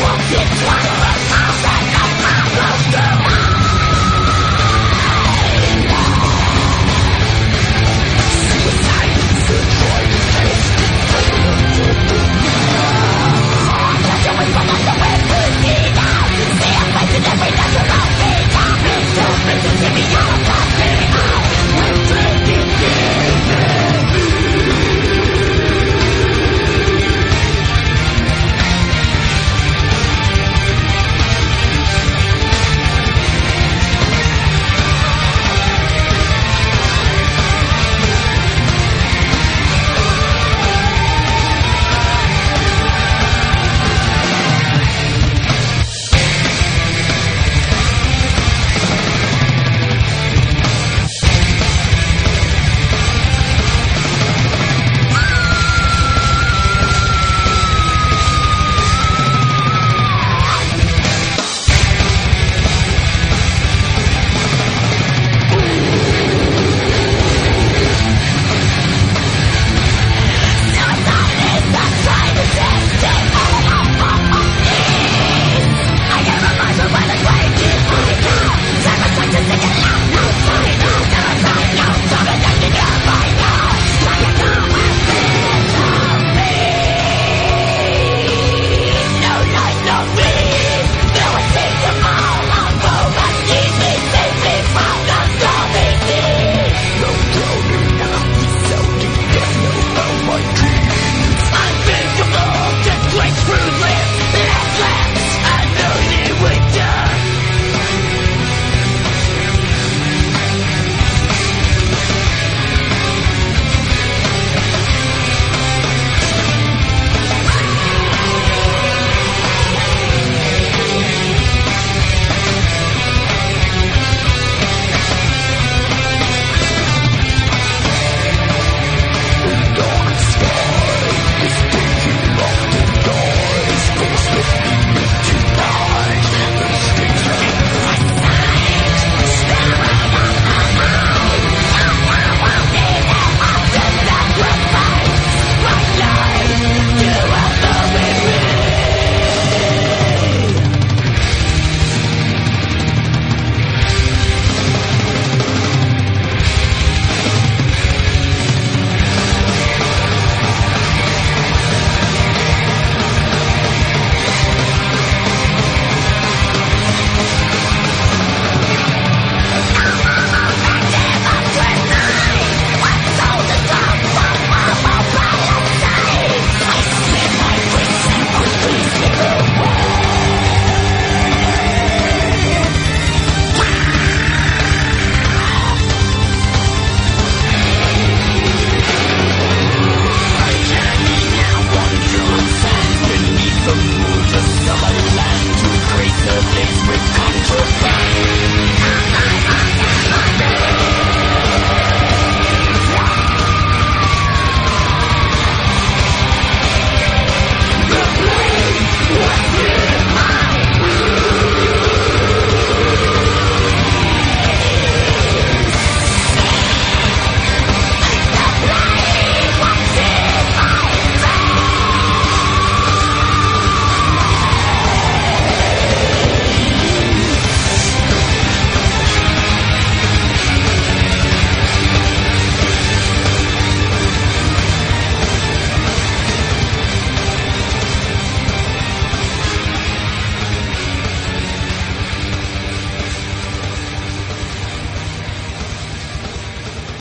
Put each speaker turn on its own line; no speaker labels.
Walk it, walk it.